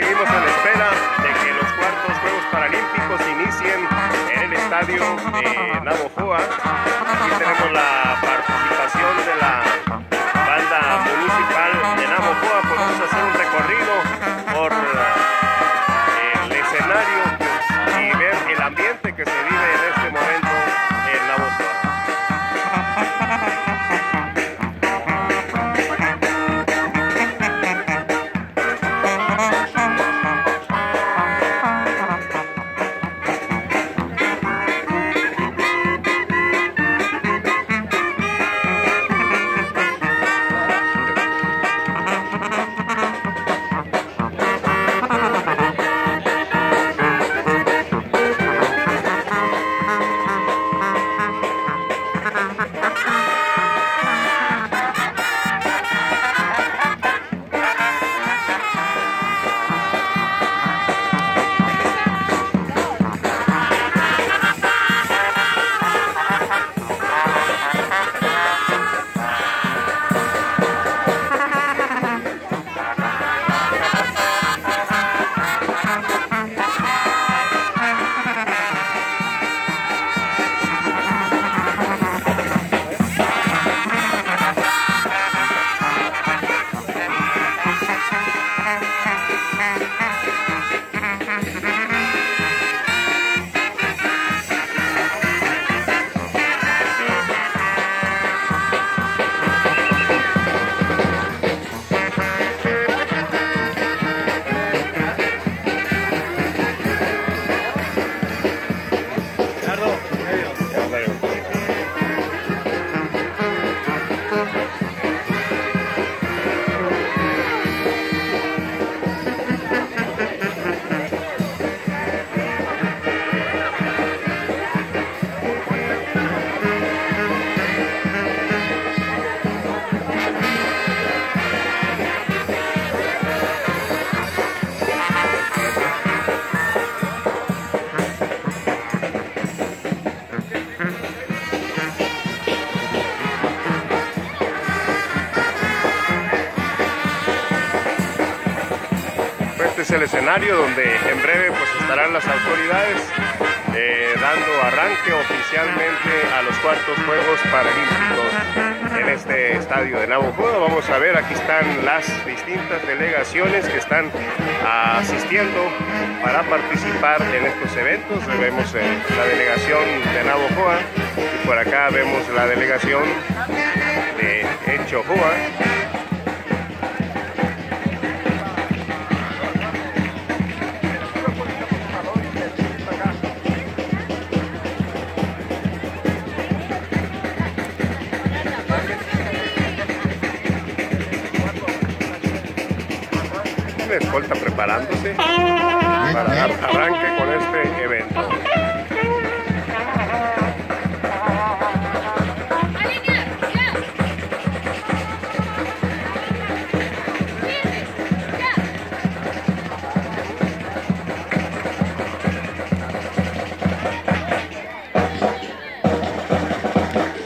seguimos en espera de que los cuartos Juegos Paralímpicos inicien en el estadio de Navojoa. Aquí tenemos la participación de la banda municipal de Navojoa. A hacer un recorrido es el escenario donde en breve pues estarán las autoridades eh, dando arranque oficialmente a los cuartos Juegos Paralímpicos en este estadio de Navojoa. Vamos a ver, aquí están las distintas delegaciones que están asistiendo para participar en estos eventos. Vemos eh, la delegación de Navojoa y por acá vemos la delegación de Echojoa. Una escolta preparándose para dar